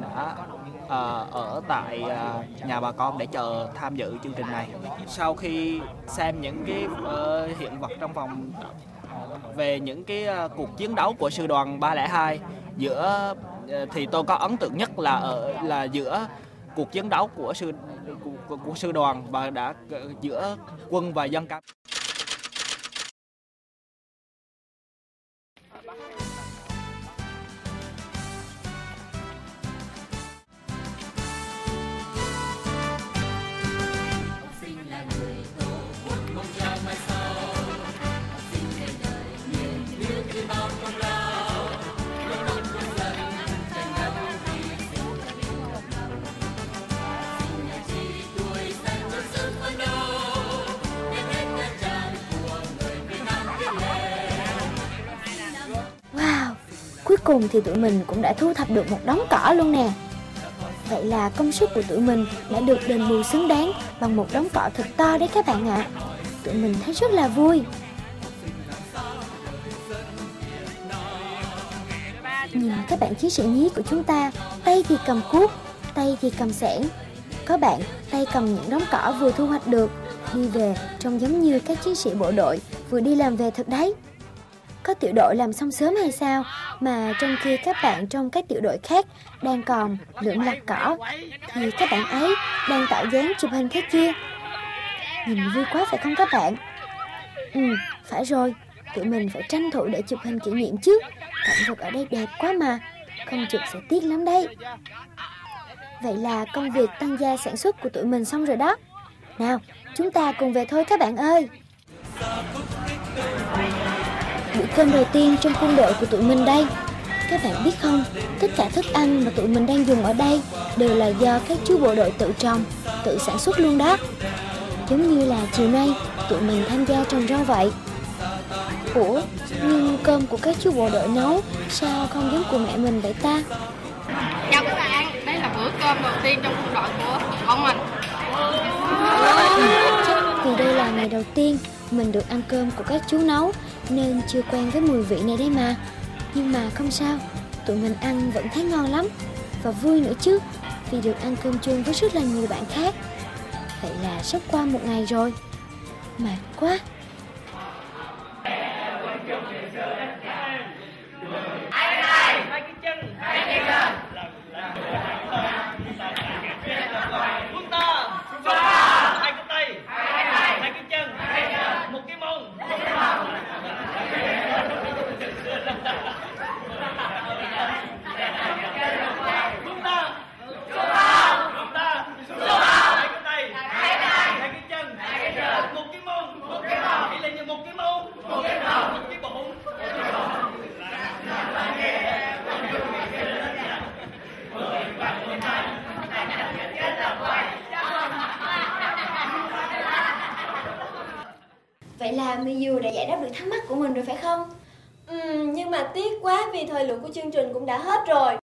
đã uh, ở tại uh, nhà bà con để chờ tham dự chương trình này. Sau khi xem những cái uh, hiện vật trong vòng về những cái uh, cuộc chiến đấu của sư đoàn 302 giữa uh, thì tôi có ấn tượng nhất là ở là giữa cuộc chiến đấu của sư của, của, của sư đoàn và đã ờ, giữa quân và dân cam. Cùng thì tụi mình cũng đã thu thập được một đống cỏ luôn nè. Vậy là công sức của tụi mình đã được đền bù xứng đáng bằng một đống cỏ thật to đấy các bạn ạ. Tụi mình thấy rất là vui. Nhìn các bạn chiến sĩ nhí của chúng ta, tay thì cầm cuốc, tay thì cầm sẻn Có bạn tay cầm những đống cỏ vừa thu hoạch được, đi về trông giống như các chiến sĩ bộ đội vừa đi làm về thật đấy. Có tiểu đội làm xong sớm hay sao mà trong khi các bạn trong các tiểu đội khác đang còn lượm lặt cỏ thì các bạn ấy đang tạo dáng chụp hình thế kia. Nhìn vui quá phải không các bạn? Ừ, phải rồi, tụi mình phải tranh thủ để chụp hình kỷ niệm chứ. Cảnh vật ở đây đẹp quá mà, không chụp sẽ tiếc lắm đấy. Vậy là công việc tăng gia sản xuất của tụi mình xong rồi đó. Nào, chúng ta cùng về thôi các bạn ơi. Bữa cơm đầu tiên trong quân đội của tụi mình đây. Các bạn biết không, tất cả thức ăn mà tụi mình đang dùng ở đây đều là do các chú bộ đội tự trồng, tự sản xuất luôn đó. Giống như là chiều nay tụi mình tham gia trồng rau vậy. Ủa, nhưng cơm của các chú bộ đội nấu sao không giống của mẹ mình vậy ta? Chào các bạn, đây là bữa cơm đầu tiên trong quân đội của bọn mình. Chắc vì đây là ngày đầu tiên mình được ăn cơm của các chú nấu nên chưa quen với mùi vị này đấy mà. Nhưng mà không sao, tụi mình ăn vẫn thấy ngon lắm và vui nữa chứ vì được ăn cơm chung với rất là nhiều bạn khác. Vậy là sắp qua một ngày rồi. Mệt quá. Quân ta, hai cái tay, hai cái chân, một cái mông. Quân ta, quân ta, hai cái tay, hai cái chân, một cái mông, chỉ là như một cái mông, một cái bụng. Vậy là Miu đã giải đáp được thắc mắc của mình rồi phải không? Ừ, nhưng mà tiếc quá vì thời lượng của chương trình cũng đã hết rồi.